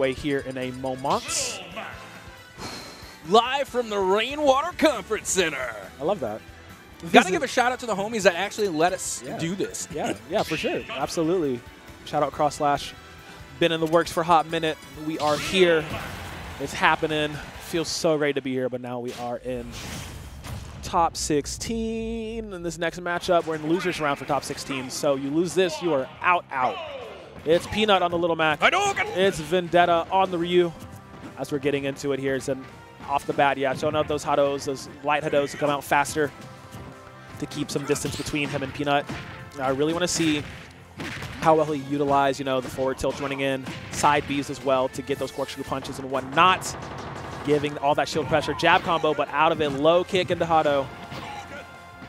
way here in a moment. Live from the Rainwater Conference Center. I love that. Got to give a shout out to the homies that actually let us Yeah. do this. Yeah, yeah, for sure. Absolutely. Shout out Cross Slash. Been in the works for a hot minute. We are here. It's happening. Feels so great to be here, but now we are in top 16. In this next matchup, we're in losers round for top 16. So you lose this, you are out, out. It's Peanut on the Little Mac. It's Vendetta on the Ryu. As we're getting into it here, it's an off the bat, yeah, showing out those Hados, those light Hados to come out faster to keep some distance between him and Peanut. I really want to see how well he utilize, you know, the forward tilt running in, side Bs as well to get those corkscrew punches and whatnot. Giving all that shield pressure, jab combo, but out of it, low kick into Hado.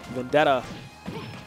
Vendetta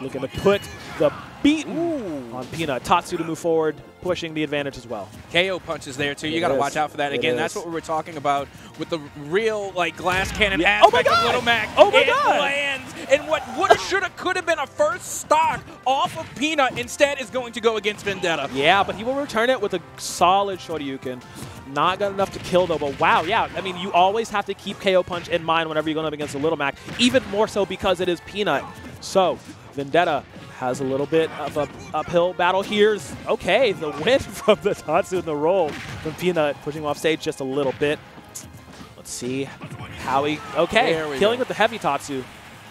looking to put the beat on Peanut. Tatsu to move forward, pushing the advantage as well. KO punches there too. You got to watch out for that. It Again, that's what we were talking about with the real like glass cannon Yeah. Oh my aspect of Little Mac. Oh my it God. lands, and what woulda, shoulda, could have been a first stock off of Peanut instead is going to go against Vendetta. Yeah, but he will return it with a solid Shoryuken. Not got enough to kill though, but wow, yeah. I mean, you always have to keep KO Punch in mind whenever you're going up against a Little Mac, even more so because it is Peanut. So, Vendetta has a little bit of a uphill battle here. Okay, the win from the Tatsu in the roll from Peanut, pushing him off stage just a little bit. Let's see how he, okay, killing go. with the heavy Tatsu.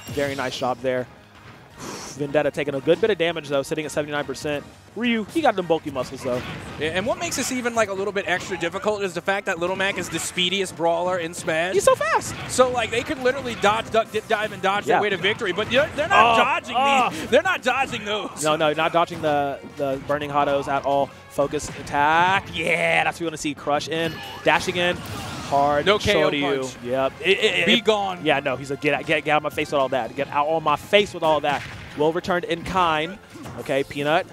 Very nice job there. Vendetta taking a good bit of damage though, sitting at 79%. Ryu, he got them bulky muscles though. Yeah, and what makes this even like a little bit extra difficult is the fact that Little Mac is the speediest brawler in Smash. He's so fast. So like they could literally dodge, duck, dip, dive, and dodge Yeah. their way to victory, but they're, they're not Oh, dodging oh. these. They're not dodging those. No, no, not dodging the, the burning Hados at all. Focus attack. Yeah, that's what we want to see. Crush in, dashing in, hard. No KO to you. punch. Yep. It- it- Be it- gone. Yeah, no, he's a get out, get, get out of my face with all that. Get out on my face with all that. Will return in kind. Okay, Peanut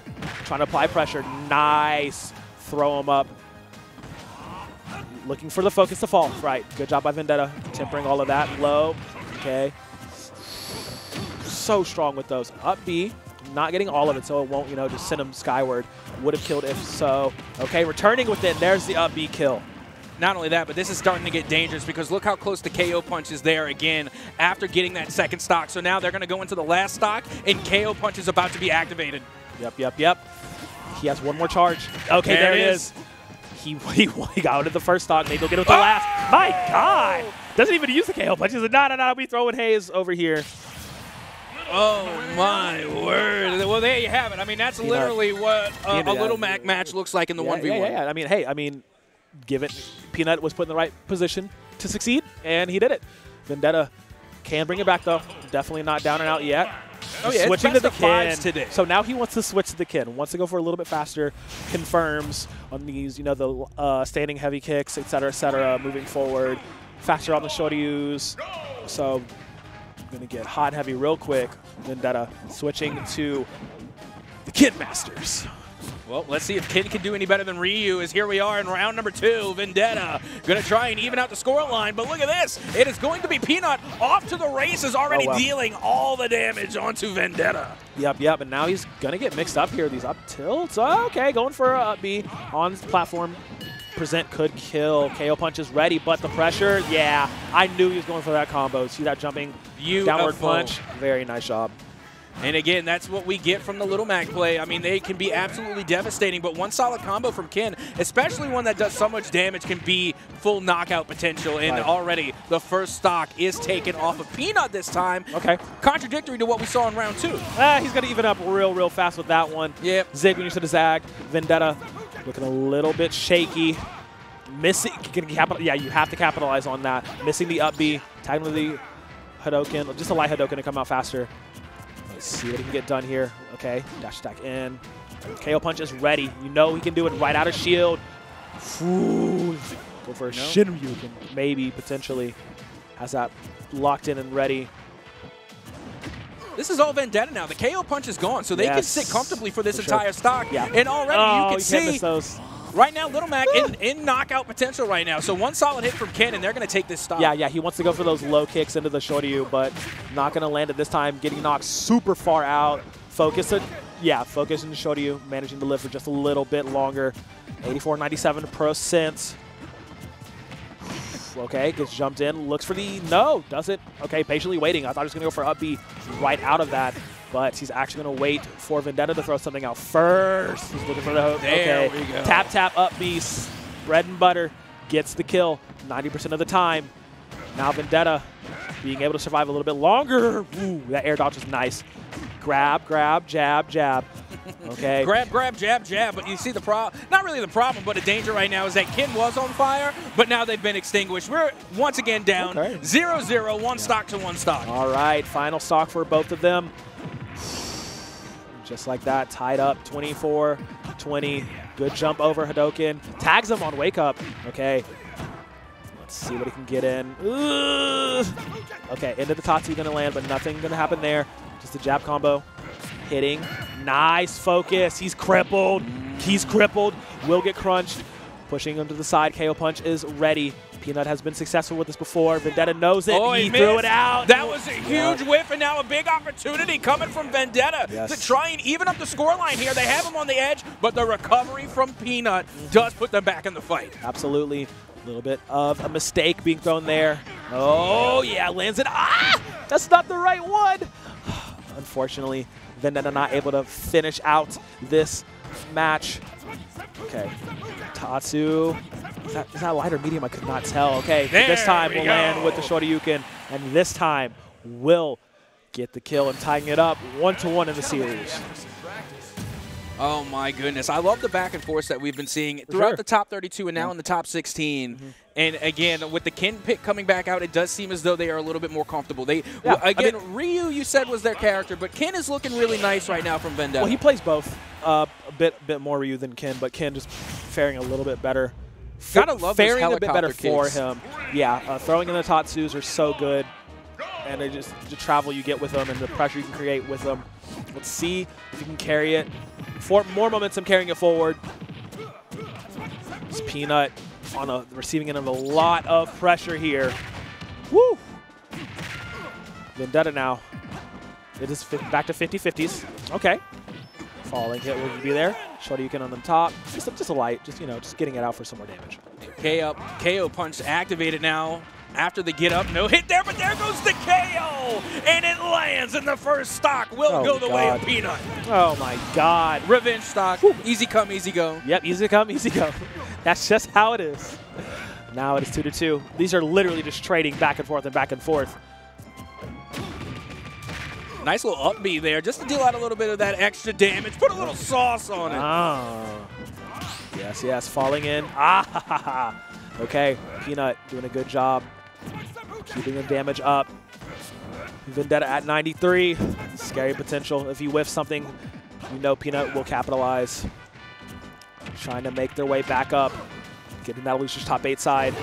trying to apply pressure. Nice. Throw him up. Looking for the focus to fall. Right. Good job by Vendetta. Tempering all of that. Low. Okay. So strong with those. Up B. Not getting all of it, so it won't, you know, just send him skyward. Would have killed if so. Okay, returning with it. There's the up B kill. Not only that, but this is starting to get dangerous because look how close the KO punch is there again after getting that second stock. So now they're going to go into the last stock, and KO punch is about to be activated. Yep, yep, yep. He has one more charge. Okay, There there, it it is. He, he, he got out of the first stock. Maybe he'll get it with the last. My God. Doesn't even use the KO punch. He's like, no, no, no. We throwing Hayes over here. Oh my word! Well, there you have it. I mean, that's literally what uh, a Little. Mac match looks like in the yeah, one v yeah, one. yeah, yeah. I mean, hey, I mean, give it. Peanut was put in the right position to succeed, and he did it. Vendetta can bring it back, though. Definitely not down and out yet. Oh, yeah, switching to the Ken today. So now he wants to switch to the Ken. Wants to go for a little bit faster. Confirms on these, you know, the uh, standing heavy kicks, etc., cetera, et cetera. Moving forward, faster on the shorties. So gonna get hot and heavy real quick. Vendetta switching to the Ken Masters. Well, let's see if Ken can do any better than Ryu. As here we are in round number two, Vendetta gonna try and even out the score line. But look at this, it is going to be Peanut off to the races, already Oh, wow. dealing all the damage onto Vendetta. Yep, yep. And now he's gonna get mixed up here. These up tilts. Oh, okay, going for a up B on platform. Present could kill. KO punch is ready, but the pressure. Yeah, I knew he was going for that combo. See that jumping downward punch. Very nice job. And again, that's what we get from the Little Mac play. I mean, they can be absolutely devastating, but one solid combo from Ken, especially one that does so much damage, can be full knockout potential. And Right. already the first stock is taken off of Peanut this time. Okay. Contradictory to what we saw in round two. Ah, he's gonna even up real, real fast with that one. Yep. Zig when you said zag. Vendetta looking a little bit shaky. Missing. Yeah, you have to capitalize on that. Missing the up B. Tagging with the Hadoken. Just a light Hadoken to come out faster. Let's see what he can get done here. Okay. Dash attack in. KO punch is ready. You know he can do it right out of shield. Ooh. Go for a Shinryuken. Maybe, potentially. Has that locked in and ready. This is all Vendetta now. The KO punch is gone, so they can sit comfortably for this for sure. entire stock. Yeah. And already oh, you can see miss those. Right now Little Mac in, in knockout potential right now. So one solid hit from Ken, and they're going to take this stock. Yeah, yeah, he wants to go for those low kicks into the Shoryu, but not going to land it this time. Getting knocked super far out. Focus it. Yeah, focus in the Shoryu, managing to live for just a little bit longer. 84, 97%. Okay, gets jumped in, looks for the, no, does it? Okay, patiently waiting. I thought he was going to go for up B right out of that, but he's actually going to wait for Vendetta to throw something out first. He's looking for the hook. There okay, we go. tap, tap, up beast. bread and butter, gets the kill 90% of the time. Now Vendetta being able to survive a little bit longer. Ooh, that air dodge is nice. Grab, grab, jab, jab. Okay. Grab, grab, jab, jab. But you see the problem, not really the problem, but the danger right now is that Ken was on fire, but now they've been extinguished. We're once again down Okay. 0 0, one stock to one stock. All right, final stock for both of them. Just like that, tied up 24 20. Good jump over Hadoken. Tags him on wake up. Okay. Let's see what he can get in. Okay, into the Tatsu gonna land, but nothing gonna happen there. Just a jab combo. Hitting. Nice focus. He's crippled. He's crippled. Will get crunched. Pushing him to the side. KO punch is ready. Peanut has been successful with this before. Vendetta knows it. Oh, he, he threw it out. That was a Yeah. huge whiff, and now a big opportunity coming from Vendetta Yes. to try and even up the scoreline here. They have him on the edge, but the recovery from Peanut does put them back in the fight. Absolutely. A little bit of a mistake being thrown there. Oh, yeah, lands it. Ah! That's not the right one. Unfortunately, Vendetta not able to finish out this match. Okay. Tatsu. Is that, is that light or medium? I could not tell. Okay, There this time we we'll land with the go. Shoryuken, and this time will get the kill and tying it up one to one in the series. Oh my goodness. I love the back and forth that we've been seeing throughout sure. The top 32 and now in the top 16. And again, with the Ken pick coming back out, it does seem as though they are a little bit more comfortable. They Yeah, w- I again, mean- Ryu you said was their character, but Ken is looking really nice right now from Vendetta. Well, he plays both. Uh, a bit bit more Ryu than Ken, but Ken just faring a little bit better. Gotta love faring a bit better helicopter for him. Yeah, uh, throwing in the Tatsus are so good, and they just the travel you get with them and the pressure you can create with them. Let's see if you can carry it. For more momentum carrying it forward. It's Peanut on a receiving end of a lot of pressure here. Woo! Vendetta now. It is back to 50-50s. Okay. Falling hit will be there. Shoryuken on the top. Just just a light. Just, you know, just getting it out for some more damage. KO, KO punch activated now after the get up. No hit there, but there goes the KO! And it lands in the first stock. Will Oh, go the way of Peanut. Oh, my God. Revenge stock. Easy come, easy go. Yep, easy come, easy go. That's just how it is. Now it is 2 to 2. These are literally just trading back and forth and back and forth. Nice little up B there just to deal out a little bit of that extra damage. Put a little sauce on it. Ah. Yes, yes, falling in. Ah, ha, ha, ha. Okay, Peanut doing a good job keeping the damage up. Vendetta at 93. Scary potential. If you whiff something, you know Peanut will capitalize. Trying to make their way back up. Getting that Lucius top 8 side.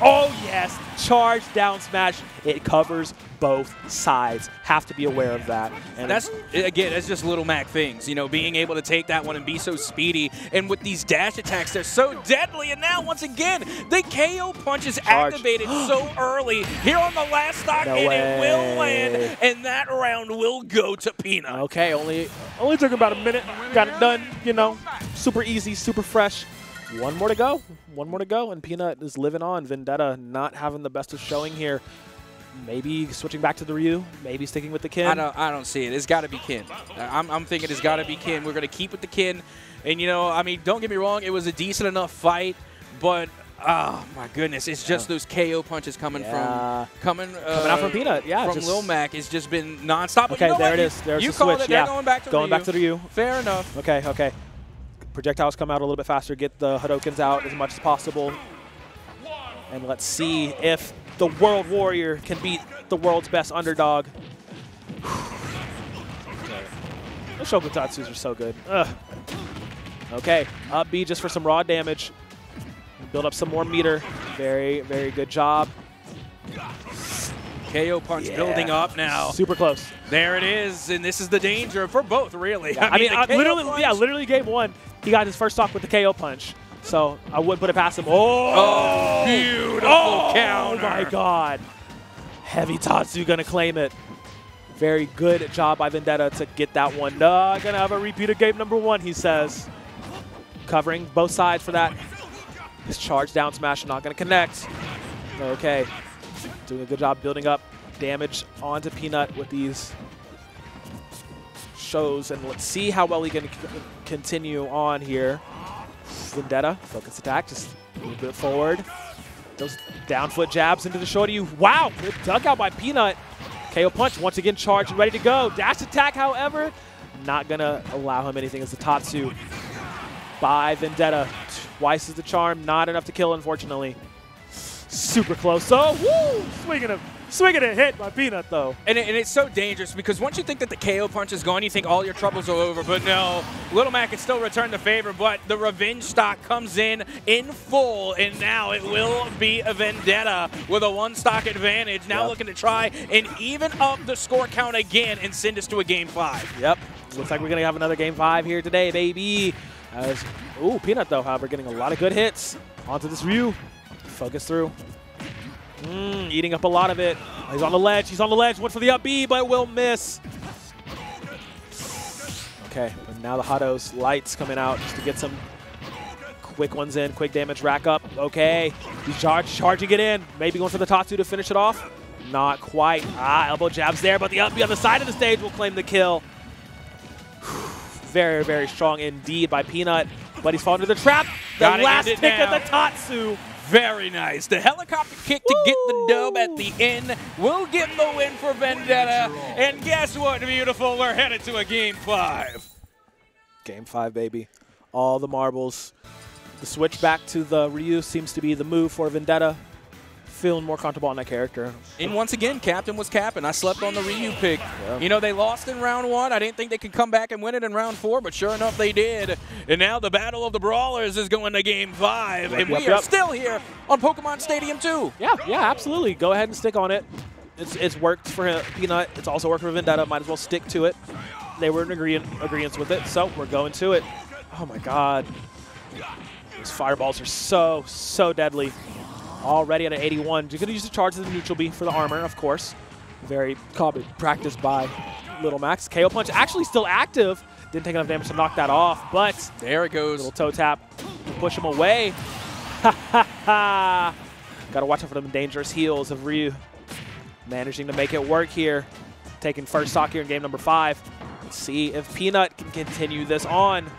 Oh, yes. Charge down smash. It covers both sides. Have to be aware of that. And That's again, that's just little Mac things, you know, being able to take that one and be so speedy. And with these dash attacks, they're so deadly. And now, once again, the KO punch is Charge. activated so early here on the last stock, No and it will land. And that round will go to Peanut. Okay, only only took about a minute. Got it done, you know. Super easy, super fresh. One more to go. One more to go, and Peanut is living on. Vendetta not having the best of showing here. Maybe switching back to the Ryu. Maybe sticking with the Ken. I don't, I don't see it. It's got to be Ken. I'm, I'm thinking it's got to be Ken. We're going to keep with the Ken. And, you know, I mean, don't get me wrong, it was a decent enough fight, but. Oh my goodness! It's just Yeah. those KO punches coming Yeah. from coming uh, Coming out from Peanut, yeah, From just- Lil Mac has just been nonstop. Okay, you know there what? it You- There's you the switch. it. They're yeah, going back to going Ryu. back to the Ryu. Fair enough. Okay, okay. Projectiles come out a little bit faster. Get the Hadokens out as much as possible. And let's see if the World Warrior can beat the world's best underdog. The Shokutatsus are so good. Ugh. Okay, up B just for some raw damage. Build up some more meter. Very, very good job. KO punch Yeah. building up now. Super close. There it is, and this is the danger for both, really. I mean, I uh, literally, punch- yeah, literally game one, he got his first stock with the KO punch. So I wouldn't put it past him. Oh, Oh, beautiful oh counter. my God. Heavy Tatsu gonna claim it. Very good job by Vendetta to get that one. Uh, gonna have a repeat of game number one, he says. covering both sides for that. This charge down smash not going to connect. Okay. Doing a good job building up damage onto Peanut with these shows. And let's see how well he can continue on here. Vendetta, focus attack, just a little bit forward. Those down foot jabs into the shoulder. You Wow, good duck out by Peanut. KO punch, once again charged and ready to go. Dash attack, however, not going to allow him anything as the Tatsu by Vendetta. Twice is the charm, not enough to kill, unfortunately. Super close. So, woo! Swinging swinging a hit by Peanut, though. And, it, and it's so dangerous because once you think that the KO punch is gone, you think all your troubles are over. But no, Little Mac can still return the favor, but the revenge stock comes in in full, and now it will be a Vendetta with a one stock advantage. Now Yep. looking to try and even up the score count again and send us to a game five. Yep. Looks like we're going to have another game five here today, baby. As, ooh, Peanut, though, however, getting a lot of good hits onto this Ryu. Focus through. Mm, eating up a lot of it. He's on the ledge. He's on the ledge. Went for the up B, but will miss. Okay, but now the Hados lights coming out just to get some quick ones in. Quick damage rack up. Okay, he's charge, charging it in. Maybe going for the Tatsu to finish it off. Not quite. Ah, elbow jabs there, but the up B on the side of the stage will claim the kill. Very, very strong indeed by Peanut, but he's fallen into the trap. The Gotta last pick of the Tatsu. Very nice. The helicopter kick to get the dub at the end will get the win for Vendetta. And guess what, beautiful? We're headed to a game five. Game five, baby. All the marbles. The switch back to the Ryu seems to be the move for Vendetta. Feeling more comfortable on that character. And once again, Captain was capping. I slept on the Ryu pick. Yeah. You know, they lost in round one. I didn't think they could come back and win it in round four, but sure enough, they did. And now the Battle of the Brawlers is going to game five. Yep, and yep, we are still here on Pokemon Stadium 2. Yeah, yeah, absolutely. Go ahead and stick on it. It's, it's worked for him, Peanut. It's also worked for Vendetta. Might as well stick to it. They were in agreement, with it, so we're going to it. Oh my god. Those fireballs are so, so deadly. Already at an 81. You're going to use the charge of the neutral B for the armor, of course. Very common practice by Little Macs. KO Punch actually still active. Didn't take enough damage to knock that off, but There it goes. Little toe tap, to push him away. Ha ha ha! Gotta watch out for them dangerous heels of Ryu. Managing to make it work here. Taking first stock here in game number five. Let's see if Peanut can continue this on.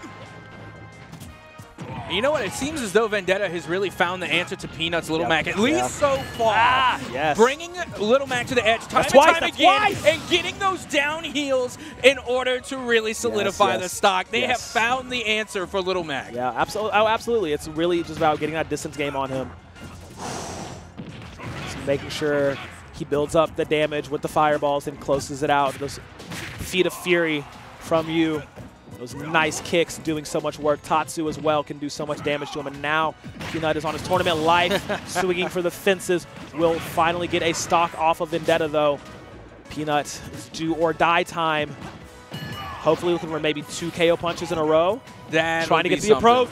You know what? It seems as though Vendetta has really found the answer to Peanuts Little Yep. Mac, at least Yeah. so far. Ah, yes. Bringing Little Mac to the edge time That's and twice, time again twice. and getting those down heels in order to really solidify yes. the stock. They have found the answer for Little Mac. Yeah, absolutely. Oh, absolutely. It's really just about getting that distance game on him. Just making sure he builds up the damage with the fireballs and closes it out. Those feet of fury from you. Those nice kicks doing so much work. Tatsu as well can do so much damage to him. And now Peanut is on his tournament life, swinging for the fences. Will finally get a stock off of Vendetta, though. Peanut is do or die time. Hopefully looking for maybe two KO punches in a row That trying to get the something. approach.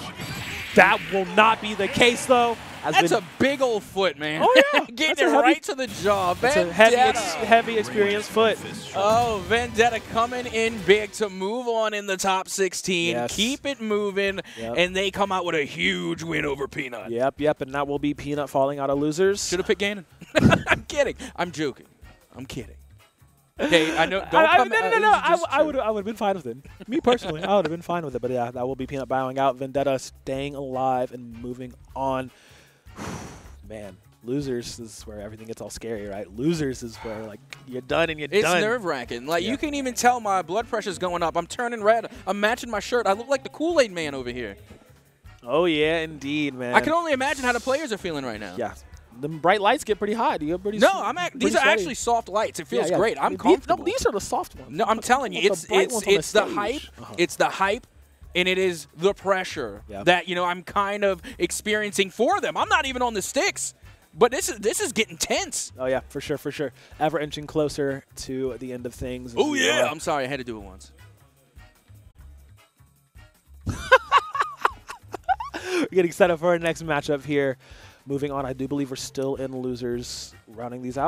That will not be the case, though. As That's Vin- a big old foot, man. Oh, yeah. Getting That's it heavy- right to the jaw. it's a heavy, ex- heavy experienced foot. Oh, Vendetta coming in big to move on in the top 16. Yes. Keep it moving, Yep. and they come out with a huge win over Peanut. Yep, yep, and that will be Peanut falling out of losers. Should have picked Ganon. I'm kidding. I'm joking. I'm kidding. Okay, I know. Don't I, I, come. no, no, uh, no, no. I, I would, I would have been fine with it. Me personally, I would have been fine with it. But yeah, that will be Peanut bowing out. Vendetta staying alive and moving on. Man, losers is where everything gets all scary, right? Losers is where like you're done and you're It's done. It's nerve wracking. Like Yeah. you can even tell my blood pressure's going up. I'm turning red. I'm matching my shirt. I look like the Kool Aid Man over here. Oh yeah, indeed, man. I can only imagine how the players are feeling right now. Yeah, the bright lights get pretty hot. You get pretty. No, I'm. Pretty these are sweaty. actually soft lights. It feels yeah. great. I'm These- comfortable. No, these are the soft ones. No, I'm telling you, The it's it's the it's the hype. Uh-huh. It's the hype, and it is the pressure Yeah. that you know I'm kind of experiencing for them. I'm not even on the sticks, but this is this is getting tense. Oh yeah, for sure, for sure. Ever inching closer to the end of things. Oh yeah, are- I'm sorry, I had to do it once. We're getting set up for our next matchup here. Moving on, I do believe we're still in losers, rounding these out.